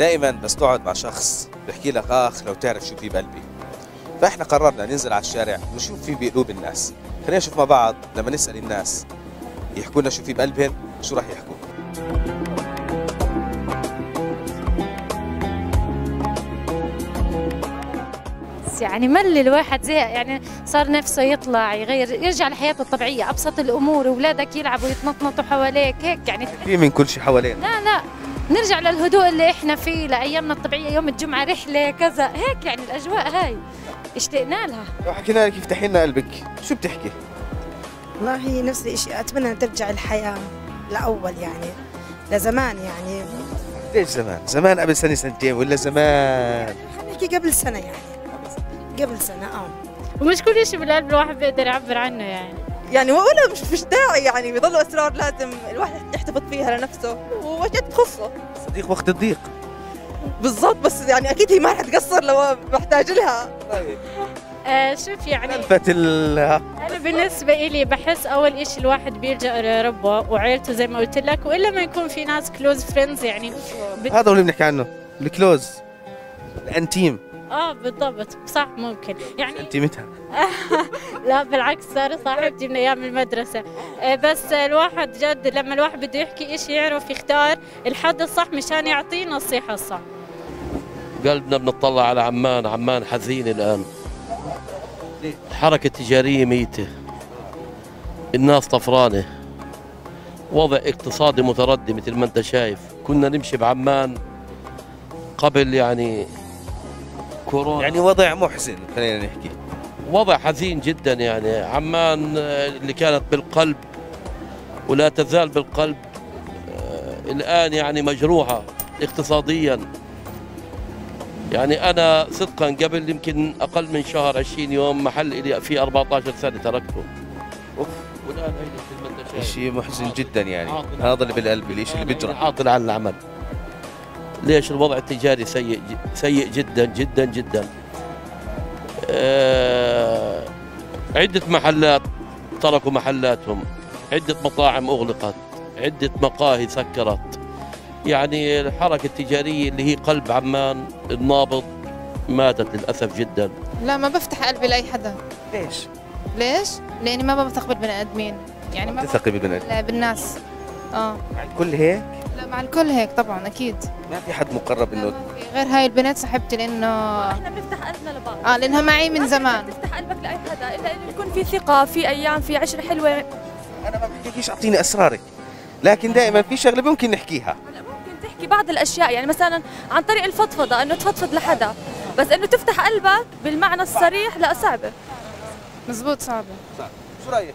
دائما بس تقعد مع شخص بيحكي لك اخ لو تعرف شو في بقلبي. فإحنا قررنا ننزل على الشارع ونشوف في بقلوب الناس. خلينا نشوف مع بعض لما نسأل الناس يحكوا لنا شو في بقلبهم شو راح يحكوا. يعني مل الواحد زهق يعني صار نفسه يطلع يغير يرجع لحياته الطبيعية أبسط الأمور أولادك يلعبوا يتنططوا حواليك هيك يعني. في من كل شيء حوالينا. لا لا. نرجع للهدوء اللي إحنا فيه لأيامنا الطبيعية يوم الجمعة رحلة كذا. هيك يعني الأجواء هاي. اشتقنا لها. لو حكينا لك افتحي لنا قلبك شو بتحكي؟ والله نفس الشيء أتمنى ترجع الحياة لأول يعني لزمان يعني. ليش زمان؟ زمان قبل سنة سنتين ولا زمان؟ خلينا نحكي قبل سنة يعني. قبل سنة آه. ومش كل شيء بالقلب الواحد بيقدر يعبر عنه يعني. يعني ولا مش مش داعي يعني بيضلوا أسرار لازم الواحد يحتفظ فيها لنفسه واشياء تخصه صديق وقت الضيق. بالضبط بس يعني أكيد هي ما رح تقصر لو محتاج لها. آه شوف يعني لفت أنا بالنسبة إلي بحس أول إشي الواحد بيلجأ لربه وعيلته زي ما قلت لك وإلا ما يكون في ناس close friends يعني. بت... هذا هو اللي بنحكي عنه ال close الأنتيم. آه بالضبط. صح ممكن. يعني انتيمتها لا بالعكس سارة صاحبتي من أيام المدرسة. آه بس الواحد جد لما الواحد بده يحكي إشي يعرف يختار الحد الصح مشان يعطيه النصيحة الصح. قلبنا بنطلع على عمان. عمان حزين الآن. الحركة التجارية ميتة. الناس طفرانة. وضع اقتصادي متردي مثل ما أنت شايف. كنا نمشي بعمان قبل يعني كورونا. يعني وضع محزن خلينا نحكي. وضع حزين جدا يعني. عمان آه، اللي كانت بالقلب ولا تزال بالقلب آه، الآن يعني مجروحة اقتصاديا. يعني أنا صدقا قبل يمكن أقل من شهر 20 يوم محل إلي فيه 14 سنة تركته. أوف. والآن شيء محزن جدا يعني. هذا اللي بالقلب الشيء اللي بيجرح؟ عاطل عن العمل. ليش الوضع التجاري سيء سيء جدا جدا جدا؟ آه، عدة محلات تركوا محلاتهم عدة مطاعم أغلقت عدة مقاهي سكرت. يعني الحركة التجارية اللي هي قلب عمان النابض ماتت للأسف جدا. لا ما بفتح قلبي لأي حدا. ليش؟ ليش؟ لأني ما بثق بالبني آدمين. يعني ما تثقي بالبني بثق بالناس. آه. مع الكل هيك؟ لا مع الكل هيك طبعا أكيد. ما في حد مقرب إنه غير هاي البنت صاحبتي لأنه إحنا بنفتح قلبنا لبعض. آه لأنها معي من زمان. تفتح قلبك لأي حدا إلا إنه يكون في ثقة في أيام في عشرة حلوة. أنا ما بحكيكيش أعطيني أسرارك لكن دائما في شغلة ممكن نحكيها. هلا ممكن تحكي بعض الأشياء يعني مثلا عن طريق الفضفضة إنه تفضفض لحدا. بس إنه تفتح قلبك بالمعنى الصريح لا صعبه مزبوط صعبة. شو رأيك؟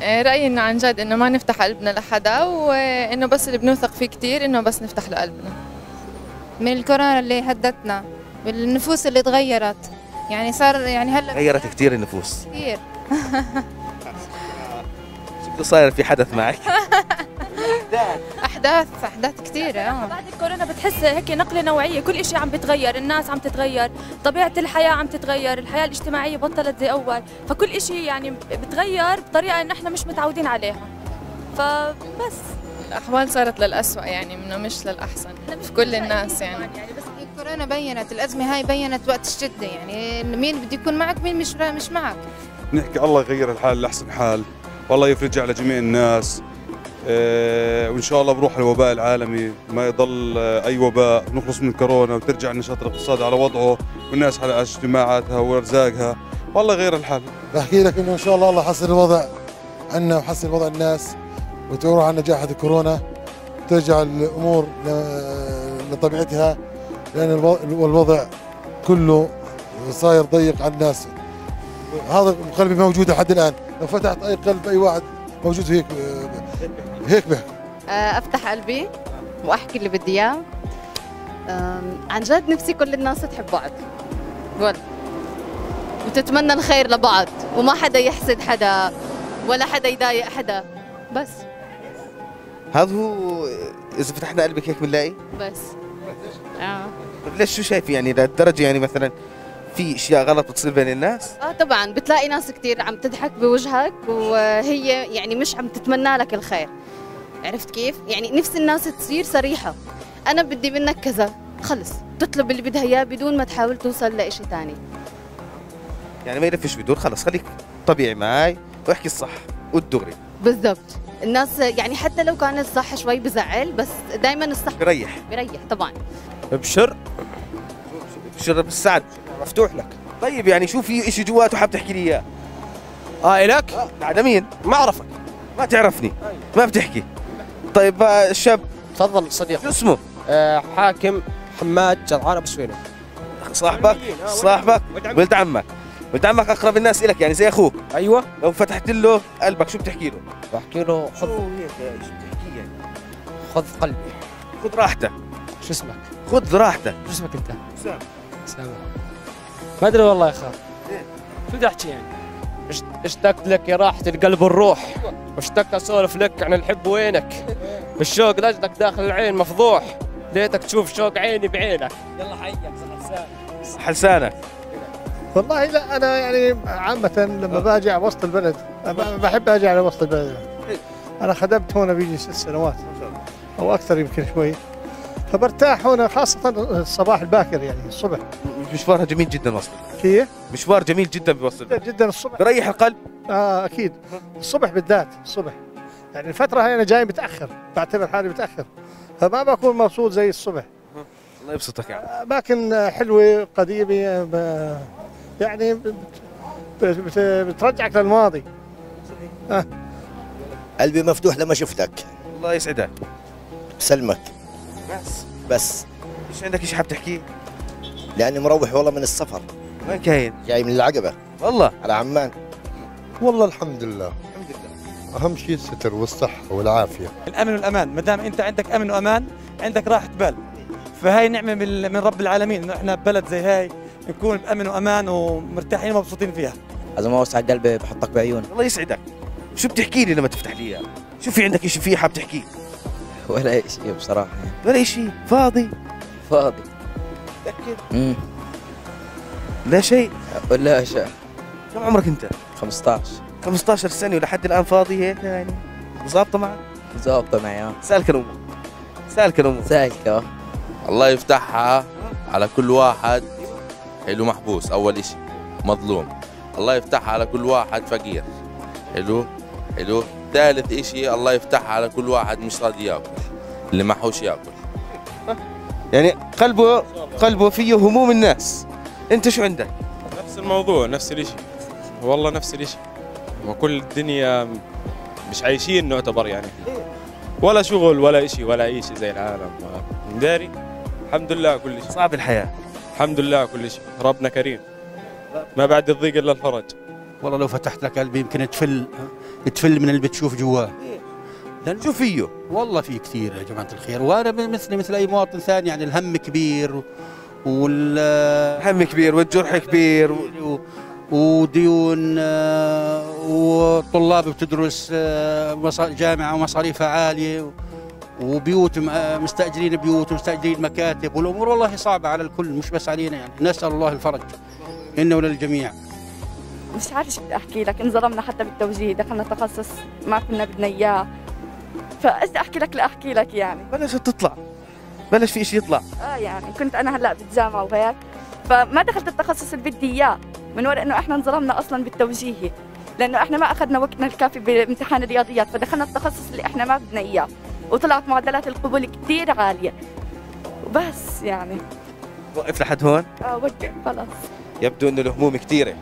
آه، رأيي إنه عن جد إنه ما نفتح قلبنا لحدا وإنه بس اللي بنوثق فيه كثير إنه بس نفتح له قلبنا. من الكورونا اللي هدتنا والنفوس اللي تغيرت. يعني صار يعني هلا غيرت كثير النفوس. كثير شكله صاير في حدث معك؟ أحداث. أحداث كثيرة آه. بعد الكورونا بتحس هيك نقلة نوعية كل شيء عم بتغير الناس عم تتغير طبيعة الحياة عم تتغير الحياة الاجتماعية بطلت زي أول فكل شيء يعني بتغير بطريقة إن إحنا مش متعودين عليها. فبس. الأحوال صارت للأسوأ يعني منه مش للأحسن في كل الناس يعني. يعني بس الكورونا بينت الأزمة هاي بينت وقت الشدة يعني مين بده يكون معك مين مش مش معك؟ نحكي الله يغير الحال لأحسن حال والله يفرج على جميع الناس. آه، وإن شاء الله بروح الوباء العالمي. ما يضل آه، أي وباء نخلص من كورونا وترجع النشاط الاقتصادي على وضعه والناس على اجتماعاتها وأرزاقها. والله يغير الحال. بحكي لك إنه إن شاء الله الله يحسن الوضع عنا ويحسن وضع الناس وتروح عن جائحة الكورونا ترجع الأمور ل- لطبيعتها لأن الو- الوضع كله صاير ضيق على الناس. هذا قلبي موجود لحد الآن. لو فتحت أي قلب أي واحد موجود هيك هيك به أفتح قلبي وأحكي اللي بدي إياه. عن جد نفسي كل الناس تحب بعض. والله وتتمنى الخير لبعض. وما حدا يحسد حدا ولا حدا يضايق حدا. بس. هذا هو إذا فتحنا قلبك هيك بنلاقي؟ بس. آه. طيب ليش شو شايف يعني؟ لهالدرجة يعني مثلا في أشياء غلط بتصير بين الناس؟ آه طبعا. بتلاقي ناس كتير عم تضحك بوجهك وهي يعني مش عم تتمنى لك الخير. عرفت كيف؟ يعني نفس الناس تصير صريحة. أنا بدي منك كذا. خلص. تطلب اللي بدها إياه بدون ما تحاول توصل لإشي تاني. يعني ما يلفش بدون خلص. خليك طبيعي معي واحكي الصح والدغري. بالضبط. الناس يعني حتى لو كان الصح شوي بزعل بس دائما الصح بريح. بريح طبعا. ابشر بشرب السعد. مفتوح لك. طيب يعني شو في شيء جواته حاب تحكي لي إياه؟ آه إلك؟ على مين؟ ما اعرفك ما تعرفني. ما بتحكي. طيب آه، الشاب تفضل صديق شو اسمه؟ آه حاكم حماد جدعان أبو سويلم صاحبك صاحبك. ولد عمك. ولد عمك أقرب الناس لك يعني زي أخوك. أيوه. لو فتحت له قلبك شو بتحكي له؟ بحكي له خذ هيك شو بتحكي يعني؟ خذ قلبي. خذ راحتك. شو اسمك؟ خذ راحتك. شو اسمك أنت؟ سام سامع. ما أدري والله يا خال إيه؟ شو بدي أحكي يعني؟ اش- اشتقت لك يا راحة القلب والروح. واشتقت أسولف لك عن الحب وينك. الشوق لجلك داخل العين مفضوح. ليتك تشوف شوق عيني بعينك. يلا حيك حسانك والله لا أنا يعني عامة لما باجي على وسط البلد بحب أجي على وسط البلد. أنا خدمت هنا بيجي ست سنوات أو أكثر يمكن شوي. فبرتاح هنا خاصة الصباح الباكر يعني الصبح. مشوارها جميل جدا وصل كيف؟ مشوار جميل جدا بيوصل. جدا جدا الصبح. بريح القلب. آه أكيد. الصبح بالذات الصبح. يعني الفترة هاي أنا جاي متأخر بعتبر حالي متأخر. فما بكون مبسوط زي الصبح. الله يبسطك يعني. أماكن حلوة قديمة ب- يعني بت- بت- بترجعك للماضي. قلبي مفتوح لما شفتك. الله يسعدك. بسلمك. بس. بس. إيش عندك شيء حاب تحكيه؟ لأني مروح والله من السفر. وين كاين؟ جاي من العقبة. والله. على عمان. والله الحمد لله. الحمد لله. أهم شيء الستر والصحة والعافية. الأمن والأمان. ما دام أنت عندك أمن وأمان عندك راحة بال. فهاي نعمة من من رب العالمين إنه إحنا ببلد زي هاي نكون بأمن وأمان ومرتاحين ومبسوطين فيها. إذا ما وسع قلبي بحطك بعيون. الله يسعدك. شو بتحكي لي لما تفتح لي اياه؟ شو في عندك شيء فيه حاب تحكيه؟ ولا شيء بصراحة يعني. ولا شيء فاضي؟ فاضي. متأكد؟ لا شيء. ولا شيء. كم عمرك انت؟ 15 15 سنة ولحد الآن فاضي هيك يعني؟ ظابطة معك؟ ظابطة معي آه. سألك الأمور. سألك الأمور. سألك آه. الله يفتحها على كل واحد. حلو محبوس. أول إشي مظلوم. الله يفتحها على كل واحد فقير. حلو حلو. ثالث إشي الله يفتحها على كل واحد مش راضي ياكل. اللي معهوش ياكل. يعني قلبه قلبه فيه هموم الناس. انت شو عندك؟ نفس الموضوع نفس الإشي. والله نفس الإشي. وكل الدنيا مش عايشين نعتبر يعني. ولا شغل ولا إشي ولا اشي زي العالم. داري؟ الحمد لله كل شيء. صعب الحياة. الحمد لله كل شيء. ربنا كريم. ما بعد الضيق إلا الفرج. والله لو فتحت لك قلبي يمكن تفل تفل من اللي بتشوف جواه. لأن شو فيه؟ والله في كثير يا جماعة الخير. وأنا مثلي مثل أي مواطن ثاني يعني الهم كبير وال الهم كبير والجرح كبير. وديون آه، وطلاب بتدرس آه، جامعة ومصاريفها عالية وبيوت آه، مستأجرين بيوت ومستأجرين مكاتب والأمور والله صعبة على الكل مش بس علينا يعني. نسأل الله الفرج إنه وللجميع مش عارفه شو بدي أحكي لك انظلمنا حتى بالتوجيه دخلنا تخصص ما كنا بدنا إياه. فايش بدي أحكي لك لأحكي لك يعني. بلشت تطلع. بلش في شيء يطلع. آه يعني كنت أنا هلأ بالجامعة وهيك. فما دخلت التخصص اللي بدي إياه من وراء إنه إحنا انظلمنا أصلا بالتوجيهي. لأنه إحنا ما أخذنا وقتنا الكافي بامتحان الرياضيات فدخلنا التخصص اللي إحنا ما بدنا إياه. وطلعت معدلات القبول كثير عالية. وبس يعني. وقف لحد هون؟ آه وقف خلاص. يبدو إنه الهموم كثيرة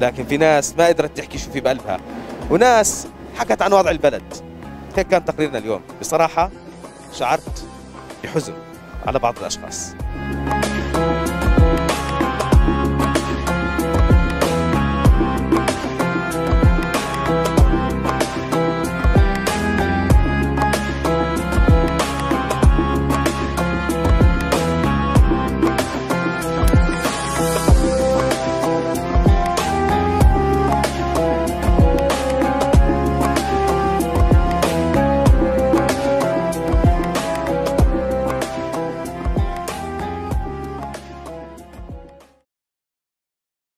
لكن في ناس ما قدرت تحكي شو في بقلبها. وناس حكت عن وضع البلد. هيك كان تقريرنا اليوم. بصراحة شعرت بحزن. على بعض الأشخاص.